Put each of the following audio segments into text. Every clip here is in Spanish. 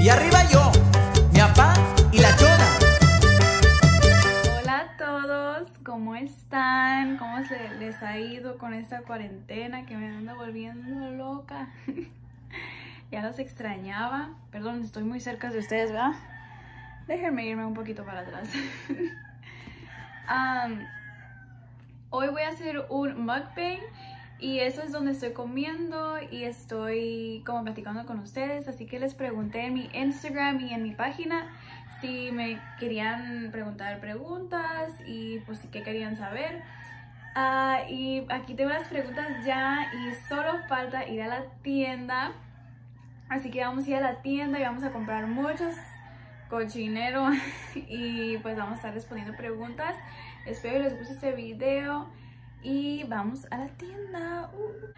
Y arriba yo, mi papá y la chona. Hola a todos, ¿cómo están? ¿Cómo se les ha ido con esta cuarentena que me anda volviendo loca? ya los extrañaba. Perdón, estoy muy cerca de ustedes, ¿verdad? Déjenme irme un poquito para atrás. Hoy voy a hacer un mukbang y eso es donde estoy comiendo y estoy como platicando con ustedes. Así que les pregunté en mi Instagram y en mi página si me querían preguntar preguntas y pues qué querían saber. Ah, y aquí tengo las preguntas ya y solo falta ir a la tienda. Así que vamos a ir a la tienda y vamos a comprar muchos cochinero y pues vamos a estar respondiendo preguntas. Espero que les guste este video y vamos a la tienda. Uh.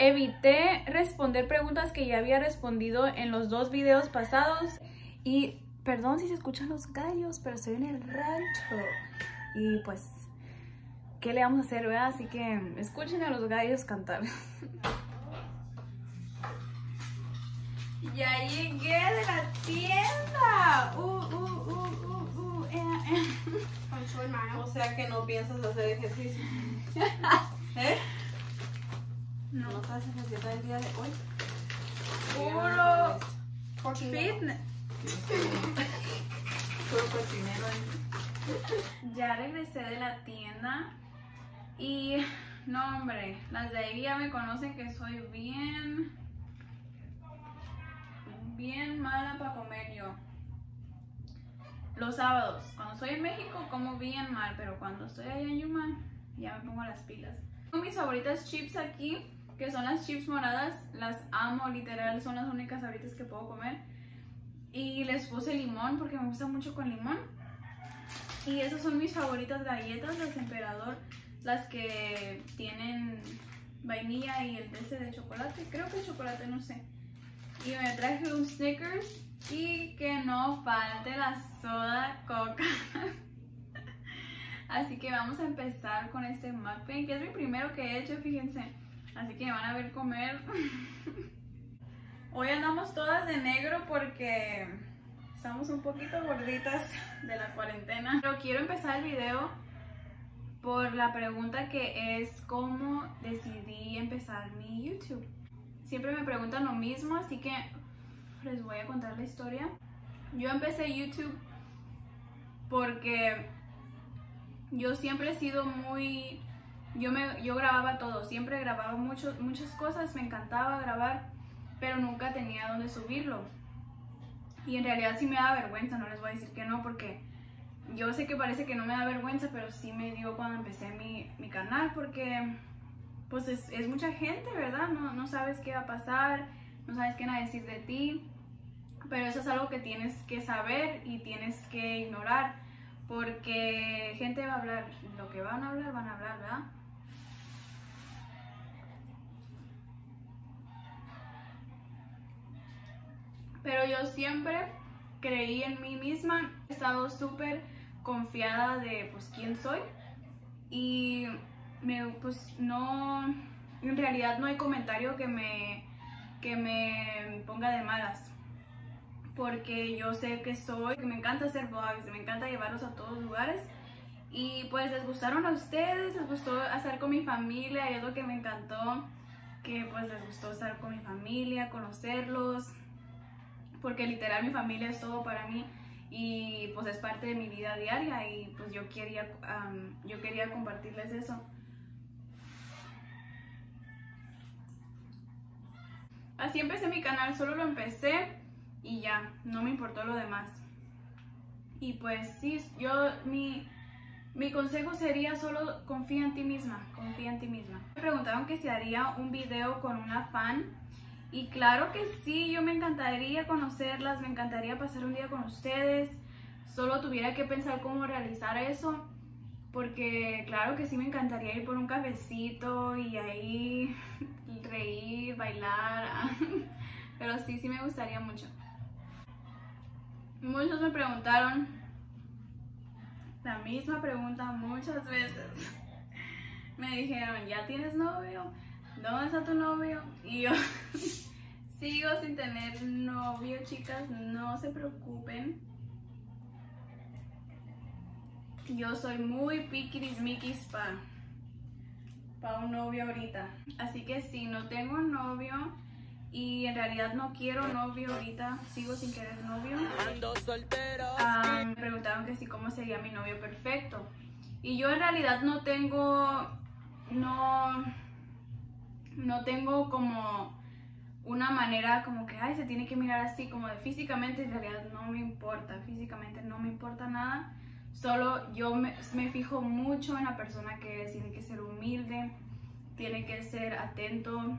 Evité responder preguntas que ya había respondido en los dos videos pasados y perdón si se escuchan los gallos, pero estoy en el rancho y pues ¿qué le vamos a hacer? ¿verdad? Así que escuchen a los gallos cantar. Ya llegué de la tienda. Uh, uh, uh, O sea que no piensas hacer ejercicio. ¿Eh? No. ¿No estás ejercitando el día de hoy? Puro fitness. Puro cochinero. Ya regresé de la tienda y no hombre, las de ahí ya me conocen que soy bien, bien mala para comer yo. Los sábados, cuando estoy en México como bien mal, pero cuando estoy allá en Yuma ya me pongo las pilas. Tengo mis favoritas chips aquí, que son las chips moradas, las amo literal, son las únicas ahorita que puedo comer. Y les puse limón porque me gusta mucho con limón. Y esas son mis favoritas galletas, las emperador, las que tienen vainilla y el dulce de chocolate. Creo que chocolate, no sé. Y me traje un Snickers y que no falte la soda coca. Así que vamos a empezar con este mukbang, que es mi primero que he hecho, fíjense. Así que me van a ver comer. Hoy andamos todas de negro porque estamos un poquito gorditas de la cuarentena. Pero quiero empezar el video por la pregunta que es cómo decidí empezar mi YouTube. Siempre me preguntan lo mismo, así que les voy a contar la historia. Yo empecé YouTube porque yo siempre he sido muy... Yo, me, yo grababa todo, siempre grababa mucho, muchas cosas, me encantaba grabar, pero nunca tenía dónde subirlo. Y en realidad sí me da vergüenza, no les voy a decir que no, porque yo sé que parece que no me da vergüenza, pero sí me dio cuando empecé mi, mi canal, porque pues es, es, mucha gente, ¿verdad? No, no sabes qué va a pasar, no sabes qué van a decir de ti, pero eso es algo que tienes que saber y tienes que ignorar, porque gente va a hablar, lo que van a hablar, van a hablar, ¿verdad? Pero yo siempre creí en mí misma, he estado súper confiada de pues quién soy y me, pues no, en realidad no hay comentario que me, que me ponga de malas porque yo sé que soy, que me encanta hacer vlogs, me encanta llevarlos a todos lugares y pues les gustaron a ustedes, les gustó hacer con mi familia y es lo que me encantó, que pues les gustó estar con mi familia, conocerlos, porque literal mi familia es todo para mí y pues es parte de mi vida diaria y pues yo quería, um, yo quería compartirles eso. Así empecé mi canal, solo lo empecé y ya, no me importó lo demás. Y pues sí, yo, mi, mi consejo sería solo confía en ti misma, confía en ti misma. Me preguntaron que si haría un video con una fan y claro que sí, yo me encantaría conocerlas, me encantaría pasar un día con ustedes. Solo tuviera que pensar cómo realizar eso. Porque claro que sí me encantaría ir por un cafecito y ahí reír, bailar. Pero sí, sí me gustaría mucho. Muchos me preguntaron la misma pregunta muchas veces. Me dijeron, ¿ya tienes novio? ¿Dónde está tu novio? Y yo, Sigo sin tener novio, chicas, no se preocupen. Yo soy muy piquiris para pa un novio ahorita. Así que si no tengo novio y en realidad no quiero novio ahorita, sigo sin querer novio. Ah, me preguntaron que si cómo sería mi novio perfecto. Y yo en realidad no tengo, no, no tengo como una manera como que, ay, se tiene que mirar así, como de físicamente, en realidad no me importa, físicamente no me importa nada, solo yo me, fijo mucho en la persona que tiene que ser humilde, tiene que ser atento,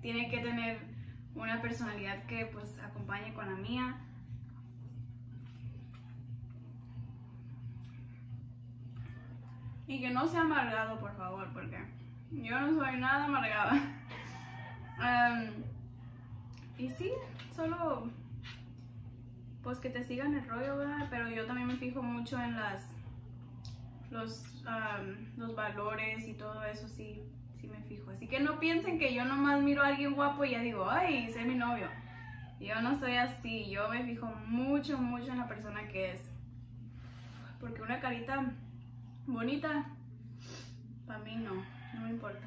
tiene que tener una personalidad que pues acompañe con la mía. Y que no sea amargado, por favor, porque yo no soy nada amargada y sí, solo pues que te sigan el rollo, ¿verdad? Pero yo también me fijo mucho en las los, los valores y todo eso, sí, sí me fijo. Así que no piensen que yo nomás miro a alguien guapo y ya digo, ay, es mi novio. Yo no soy así, yo me fijo mucho, mucho en la persona que es. Porque una carita bonita, para mí no, no me importa.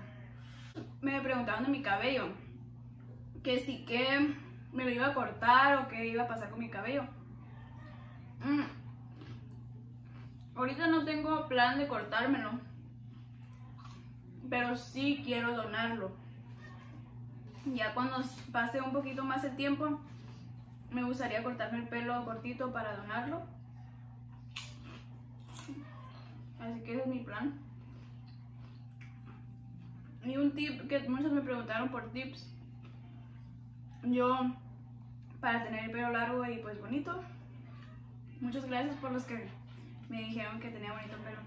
Me preguntaban de mi cabello que sí que me lo iba a cortar o qué iba a pasar con mi cabello. Mm. Ahorita no tengo plan de cortármelo, pero sí quiero donarlo. Ya cuando pase un poquito más el tiempo, me gustaría cortarme el pelo cortito para donarlo. Así que ese es mi plan. Y un tip que muchos me preguntaron por tips yo para tener el pelo largo y pues bonito. Muchas gracias por los que me dijeron que tenía bonito pelo.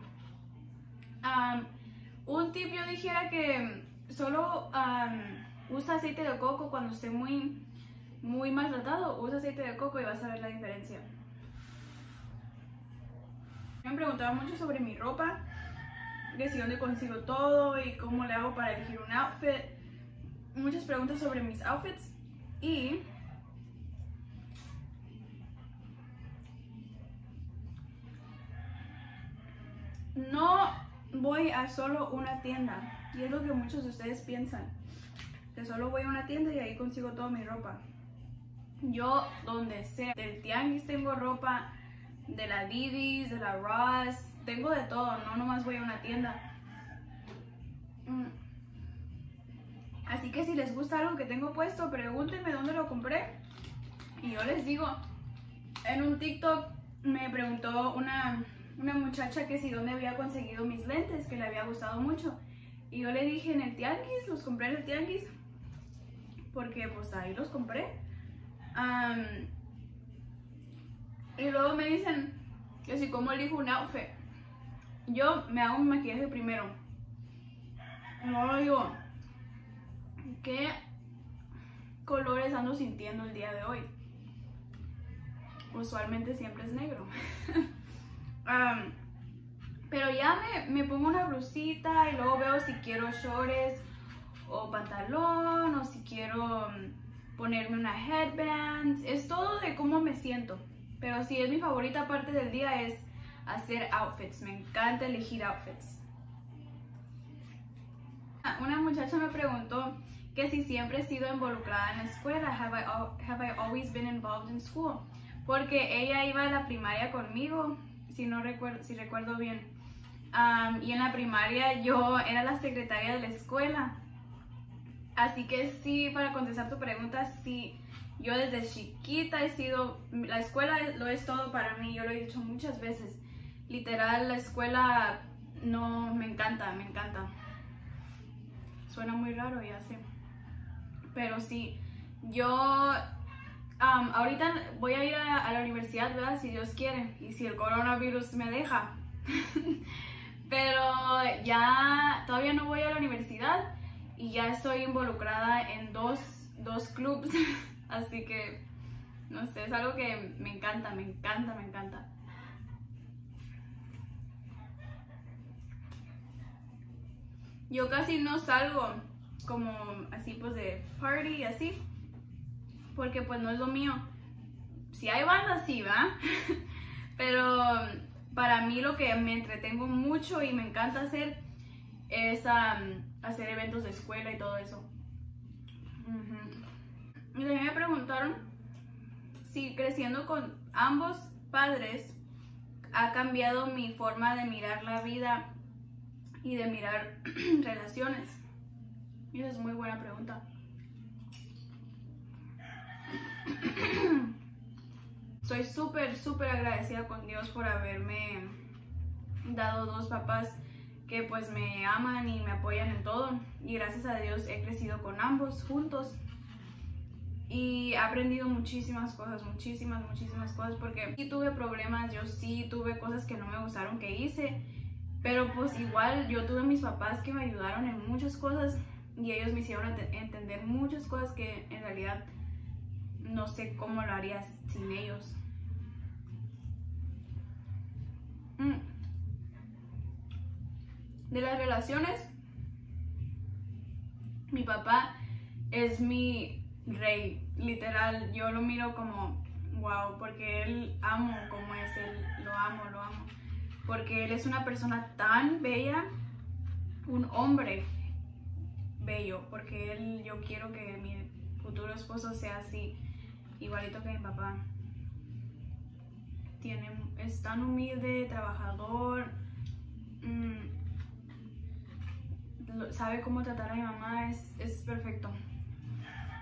un tip yo dijera que solo usa aceite de coco cuando esté muy, muy maltratado. Usa aceite de coco y vas a ver la diferencia. Me han preguntado mucho sobre mi ropa, que si dónde consigo todo y cómo le hago para elegir un outfit. Muchas preguntas sobre mis outfits. Y no voy a solo una tienda. Y es lo que muchos de ustedes piensan. Que solo voy a una tienda y ahí consigo toda mi ropa. Yo, donde sea, del tianguis tengo ropa, de la Didis, de la Ross, tengo de todo, no nomás voy a una tienda. Mm. Así que si les gusta algo que tengo puesto, pregúntenme dónde lo compré. Y yo les digo, en un TikTok me preguntó una, muchacha que si dónde había conseguido mis lentes, que le había gustado mucho. Y yo le dije en el tianguis, los compré en el tianguis, porque pues ahí los compré. y luego me dicen que si como elijo un outfit, yo me hago un maquillaje primero. Luego digo, qué colores ando sintiendo el día de hoy. Usualmente siempre es negro. pero ya me, pongo una blusita y luego veo si quiero shorts o pantalón o si quiero mm, ponerme una headband. Es todo de cómo me siento. Pero si es mi favorita parte del día es hacer outfits. Me encanta elegir outfits. Una muchacha me preguntó que si siempre he sido involucrada en la escuela, have I, have I always been involved in school? Porque ella iba a la primaria conmigo, si no recuerdo, si recuerdo bien. y en la primaria yo era la secretaria de la escuela. Así que sí, para contestar tu pregunta, sí, yo desde chiquita he sido, la escuela lo es todo para mí, yo lo he dicho muchas veces. Literal, la escuela no, me encanta, me encanta. Suena muy raro, ya sé. Pero sí, yo ahorita voy a ir a, la universidad, ¿verdad? Si Dios quiere y si el coronavirus me deja. Pero ya todavía no voy a la universidad y ya estoy involucrada en dos, dos clubs. Así que, no sé, es algo que me encanta, me encanta, me encanta. Yo casi no salgo como así pues de party así, porque pues no es lo mío. Si hay bandas, sí, ¿va? Pero para mí lo que me entretengo mucho y me encanta hacer es um, hacer eventos de escuela y todo eso. Ujú. Y también me preguntaron si creciendo con ambos padres ha cambiado mi forma de mirar la vida y de mirar relaciones. Y esa es muy buena pregunta. Soy súper, súper agradecida con Dios por haberme dado dos papás que pues me aman y me apoyan en todo. Y gracias a Dios he crecido con ambos juntos. Y he aprendido muchísimas cosas, muchísimas, muchísimas cosas. Porque sí tuve problemas, yo sí tuve cosas que no me gustaron que hice. Pero pues igual yo tuve mis papás que me ayudaron en muchas cosas. Y ellos me hicieron ent- entender muchas cosas que en realidad no sé cómo lo haría sin ellos. Mm. De las relaciones, mi papá es mi rey, literal. Yo lo miro como wow, porque él amo como es él, lo amo, lo amo. Porque él es una persona tan bella, un hombre bello, porque él, yo quiero que mi futuro esposo sea así, igualito que mi papá. Tiene, es tan humilde, trabajador, mm, lo- sabe cómo tratar a mi mamá, es, es perfecto.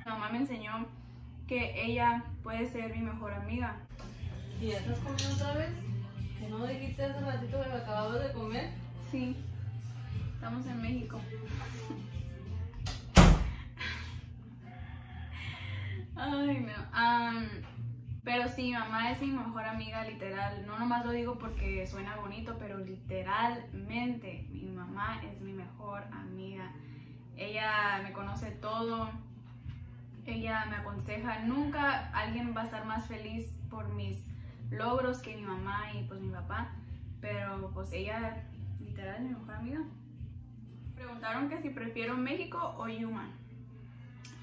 Mi mamá me enseñó que ella puede ser mi mejor amiga. ¿Y estás comiendo vez? ¿Que no dijiste hace ratito que lo acababas de comer? Sí, estamos en México. Ay, no. Am, pero sí, mi mamá es mi mejor amiga, literal. No nomás lo digo porque suena bonito, pero literalmente mi mamá es mi mejor amiga. Ella me conoce todo. Ella me aconseja. Nunca alguien va a estar más feliz por mis logros que mi mamá y pues mi papá. Pero pues ella literal es mi mejor amiga. Preguntaron que si prefiero México o Yuma.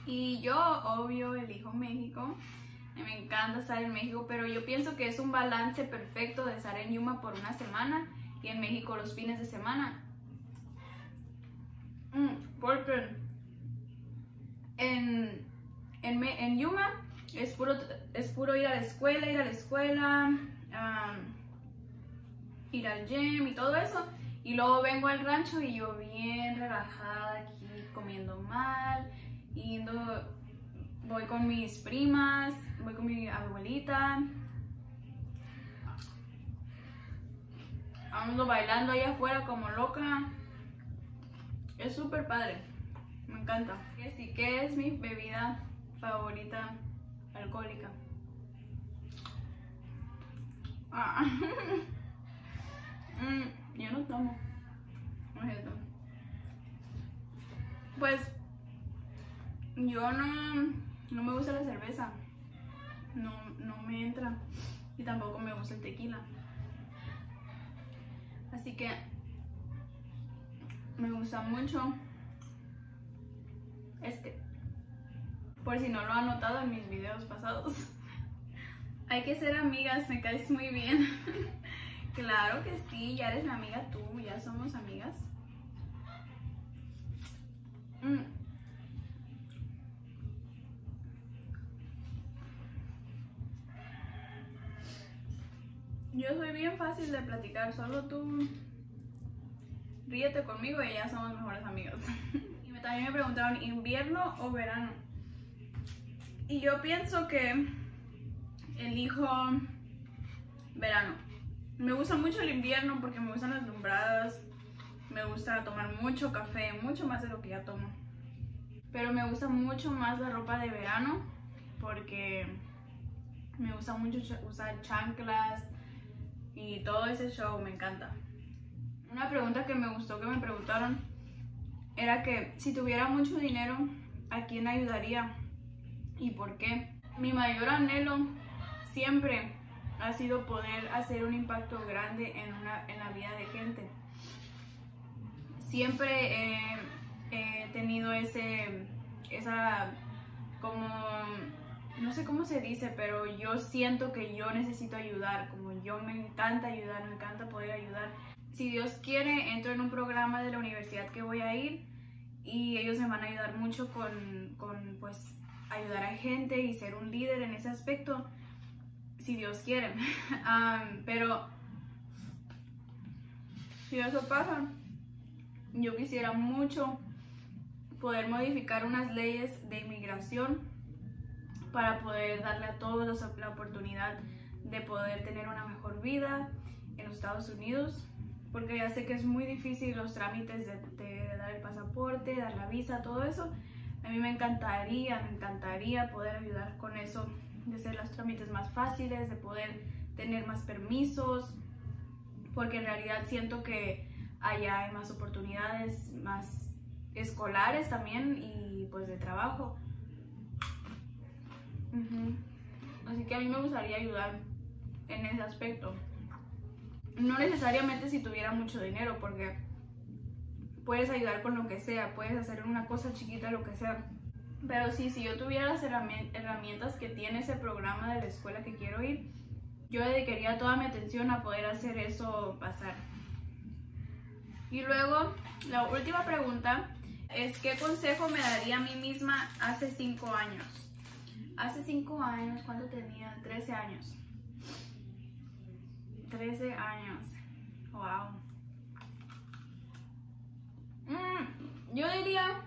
Y yo, obvio, elijo México. Me encanta estar en México, pero yo pienso que es un balance perfecto de estar en Yuma por una semana y en México los fines de semana. Mm, porque en, en, en Yuma es puro, es puro ir a la escuela, ir a la escuela, am, ir al gym y todo eso. Y luego vengo al rancho y yo bien relajada aquí comiendo mal, yendo, voy con mis primas, voy con mi abuelita. Ando bailando allá afuera como loca. Es súper padre. Me encanta. Que sí, que es mi bebida favorita alcohólica. Ah. Mm, yo no tomo. Pues yo no, no me gusta la cerveza. No, no me entra. Y tampoco me gusta el tequila. Así que me gusta mucho este. Por si no lo han notado en mis videos pasados. Hay que ser amigas, me caes muy bien. claro que sí, ya eres mi amiga tú, ya somos amigas. Mm. Yo soy bien fácil de platicar, solo tú ríete conmigo y ya somos mejores amigas. y también me preguntaron, ¿invierno o verano? Y yo pienso que elijo verano. Me gusta mucho el invierno porque me gustan las lumbradas, me gusta tomar mucho café, mucho más de lo que ya tomo. Pero me gusta mucho más la ropa de verano porque me gusta mucho ch- usar chanclas y todo ese show, me encanta. Una pregunta que me gustó que me preguntaron era que si tuviera mucho dinero, ¿a quién ayudaría? ¿Y por qué? Mi mayor anhelo siempre ha sido poder hacer un impacto grande en, en la vida de gente. Siempre he he tenido ese, esa, como, no sé cómo se dice, pero yo siento que yo necesito ayudar, como yo me encanta ayudar, me encanta poder ayudar. Si Dios quiere, entro en un programa de la universidad que voy a ir y ellos me van a ayudar mucho con, con pues, ayudar a gente y ser un líder en ese aspecto, si Dios quiere. Um, pero si eso pasa, yo quisiera mucho poder modificar unas leyes de inmigración para poder darle a todos la oportunidad de poder tener una mejor vida en los Estados Unidos, porque ya sé que es muy difícil los trámites de, dar el pasaporte, dar la visa, todo eso. A mí me encantaría, me encantaría poder ayudar con eso, de hacer los trámites más fáciles, de poder tener más permisos, porque en realidad siento que allá hay más oportunidades, más escolares también y pues de trabajo. Así que a mí me gustaría ayudar en ese aspecto. No necesariamente si tuviera mucho dinero, porque puedes ayudar con lo que sea, puedes hacer una cosa chiquita, lo que sea. Pero sí, si yo tuviera las herramien- herramientas que tiene ese programa de la escuela que quiero ir, yo dedicaría toda mi atención a poder hacer eso pasar. Y luego, la última pregunta es, ¿qué consejo me daría a mí misma hace 5 años? Hace 5 años, ¿cuánto tenía? 13 años. 13 años. Wow. Mm, yo diría...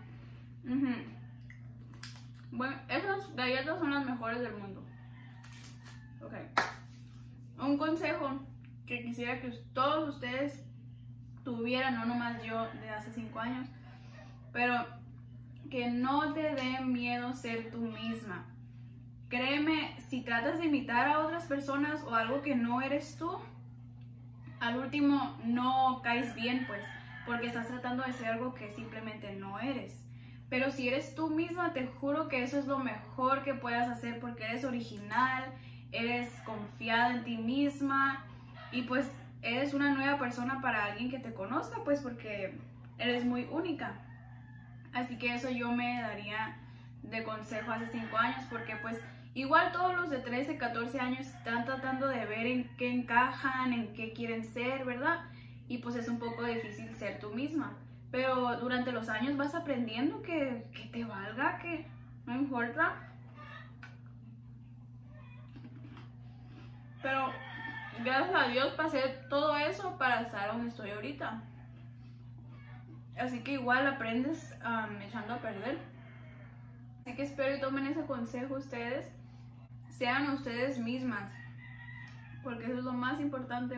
Bueno, esas galletas son las mejores del mundo. Ok. Un consejo que quisiera que todos ustedes tuvieran, no nomás yo de hace 5 años, pero que no te dé miedo ser tú misma. Créeme, si tratas de imitar a otras personas o algo que no eres tú, al último no caes bien, pues, porque estás tratando de ser algo que simplemente no eres. Pero si eres tú misma, te juro que eso es lo mejor que puedas hacer porque eres original, eres confiada en ti misma y pues eres una nueva persona para alguien que te conozca, pues porque eres muy única. Así que eso yo me daría de consejo hace 5 años porque pues igual todos los de 13, 14 años están tratando de ver en qué encajan, en qué quieren ser, ¿verdad? Y pues es un poco difícil ser tú misma. Pero durante los años vas aprendiendo que, que te valga, que no importa. Pero gracias a Dios pasé todo eso para estar donde estoy ahorita. Así que igual aprendes echando a perder. Así que espero y tomen ese consejo ustedes. Sean ustedes mismas. Porque eso es lo más importante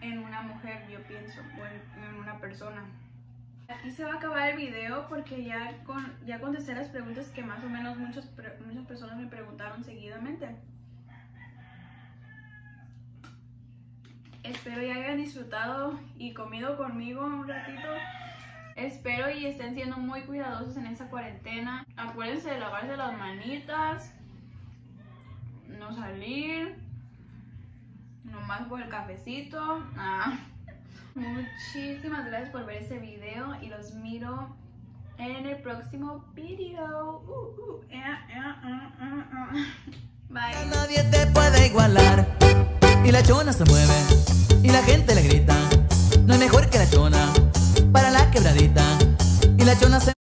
en una mujer, yo pienso, o en, en una persona. Aquí se va a acabar el video porque ya, con, ya contesté las preguntas que más o menos muchas, muchas personas me preguntaron seguidamente. Espero y hayan disfrutado y comido conmigo un ratito. Espero y estén siendo muy cuidadosos en esta cuarentena. Acuérdense de lavarse las manitas, no salir, nomás por el cafecito. Ah. Muchísimas gracias por ver este video y los miro en el próximo video. Uh, uh, eh, eh, eh. Bye. Nadie te puede igualar. Y la chona se mueve. Y la gente le grita. No hay mejor que la chona. Para la quebradita. Y la chona se